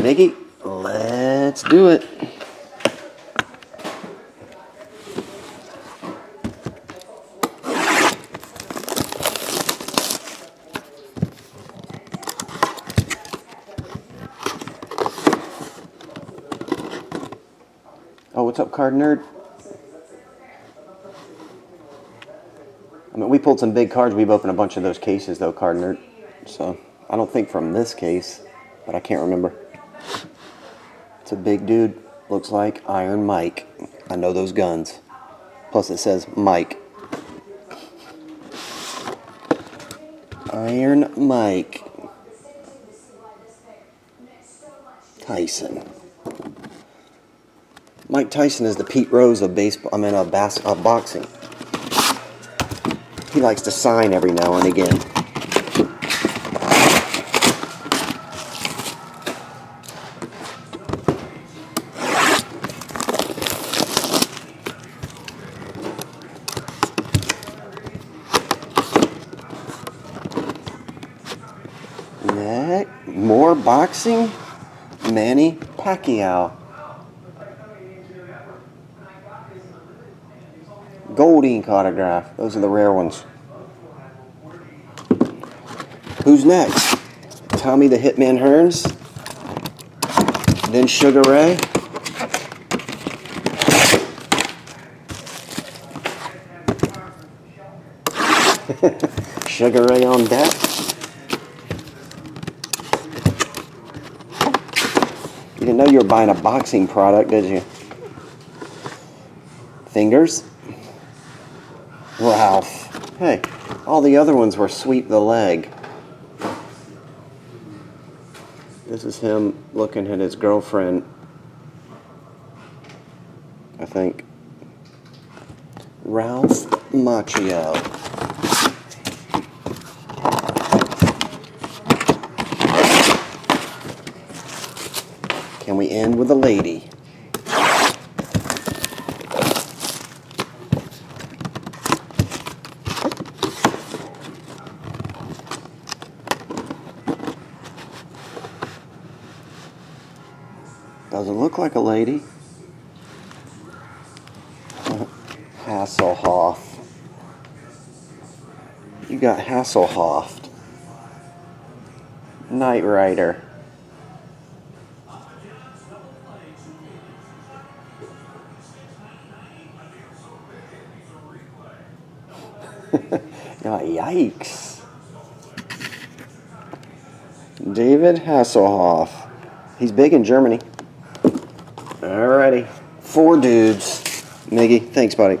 Miggy, let's do it. Oh, what's up, card nerd? I mean, we pulled some big cards. We've opened a bunch of those cases, though, card nerd. So, I don't think from this case, but I can't remember. It's a big dude. Looks like Iron Mike. I know those guns. Plus, it says Mike. Iron Mike. Tyson. Mike Tyson is the Pete Rose of baseball. I mean, of, bas- of boxing. He likes to sign every now and again. Next, more boxing. Manny Pacquiao. Gold ink autograph. Those are the rare ones. Who's next? Tommy the Hitman Hearns. Then Sugar Ray. Sugar Ray on deck. Know you were buying a boxing product, did you? Fingers. Ralph. Hey, all the other ones were sweep the leg. This is him looking at his girlfriend. I think. Ralph Macchio. Can we end with a lady? Doesn't look like a lady. Hasselhoff. You got Hasselhoff. Knight Rider. oh, yikes. David Hasselhoff. He's big in Germany. Alrighty. Four dudes. Miggy, thanks, buddy.